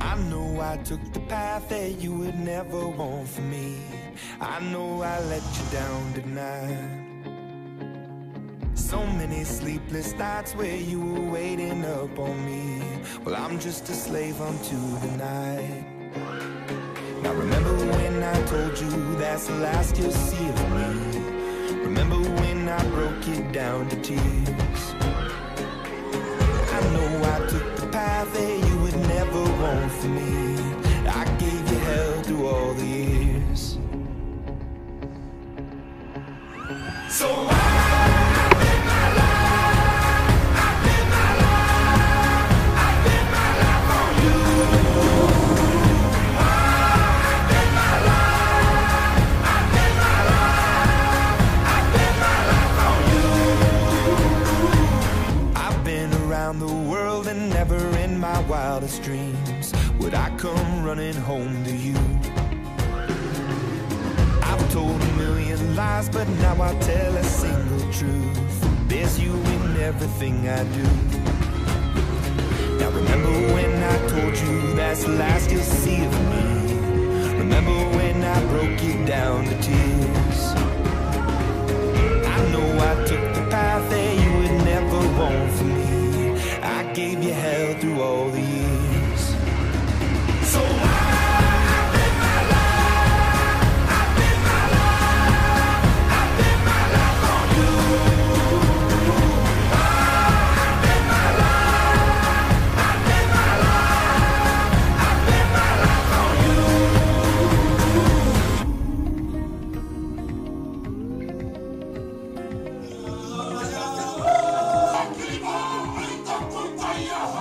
I know I took the path that you would never want for me. I know I let you down tonight. So many sleepless nights where you were waiting up on me. Well, I'm just a slave unto the night. Now remember when I told you that's the last you'll see of me? Remember when I broke you down to tears? Wildest dreams would I come running home to you. Lies, but now I tell a single truth. There's you in everything I do. Now remember when I told you that's the last you'll see of me. Remember when I broke you down to tears. I know I took the path that you would never want for me. I gave you hell through all the years.